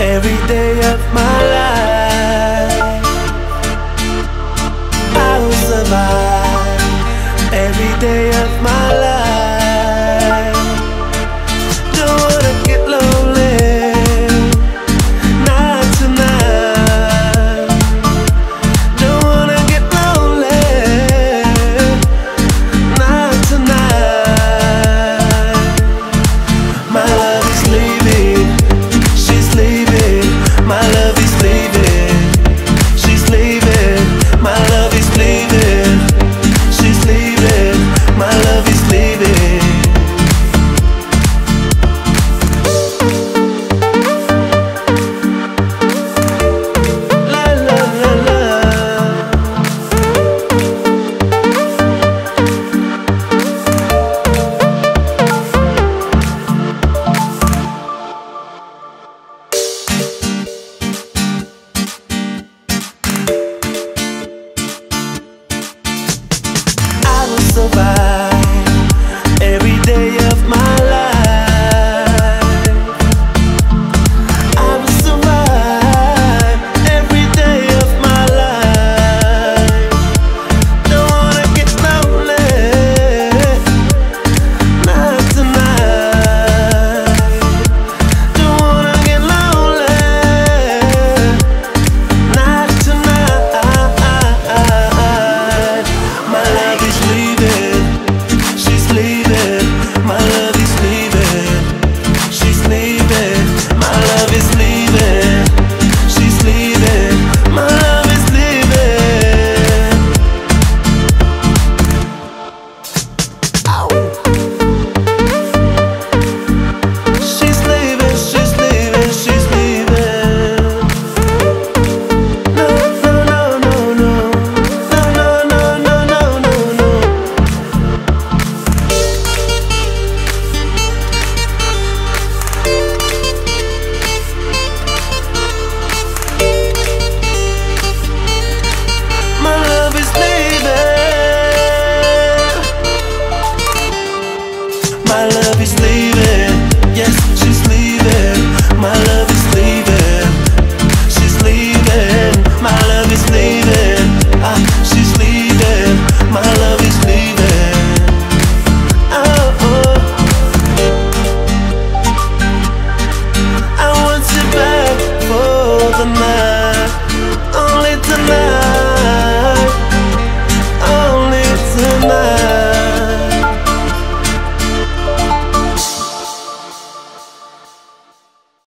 every day of my life. I will survive every day of. so bad